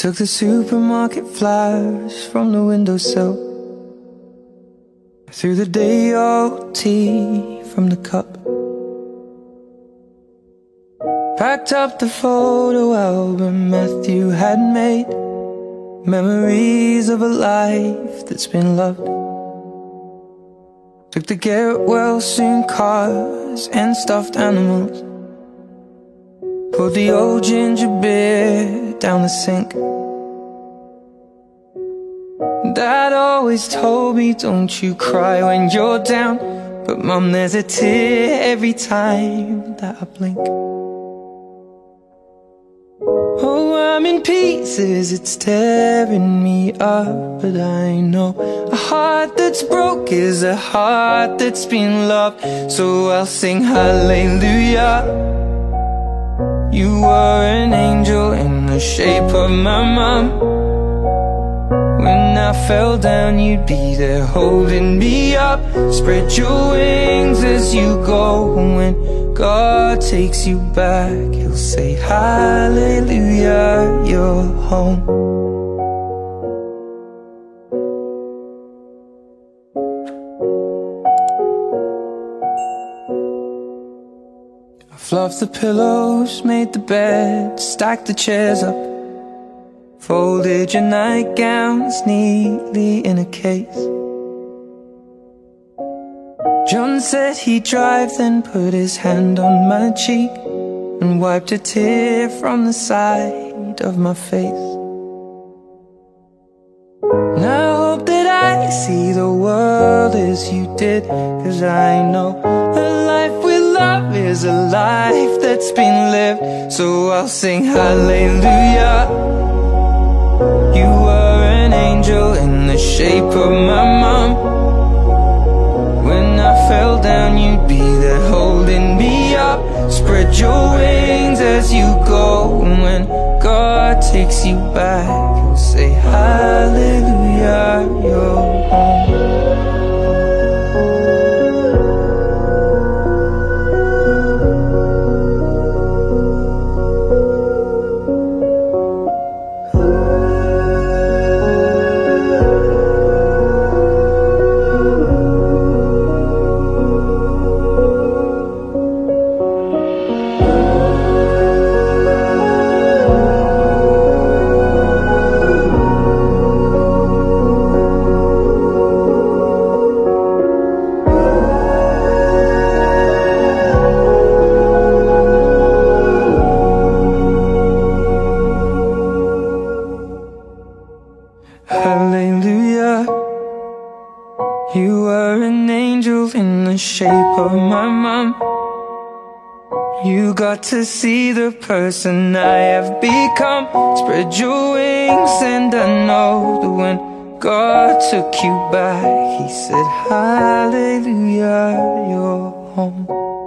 took the supermarket flowers from the windowsill Threw the day old tea from the cup. Packed up the photo album Matthew had made. Memories of a life that's been loved. Took the well soon cars and stuffed animals. Poured the old ginger beer down the sink. Dad always told me don't you cry when you're down. But mum there's a tear every time that I blink. Oh I'm in pieces, it's tearing me up But I know a heart that's broke is a heart that's been loved. So I'll sing hallelujah. You were an angel shape of my mom When I fell down you'd be there holding me up. Spread your wings as you go. When God takes you back He'll say hallelujah, you're home Fluffed the pillows, made the bed, stacked the chairs up. Folded your nightgowns neatly in a case. John said he'd drive, then put his hand on my cheek And wiped a tear from the side of my face. And I hope that I see the world as you did Cause I know love is a life that's been lived. So I'll sing hallelujah. You were an angel in the shape of my mom. When I fell down you'd be there holding me up. Spread your wings as you go. And When God takes you back say hallelujah, You were an angel in the shape of my mom. You got to see the person I have become. Spread your wings and I know that when God took you back He said hallelujah, you're home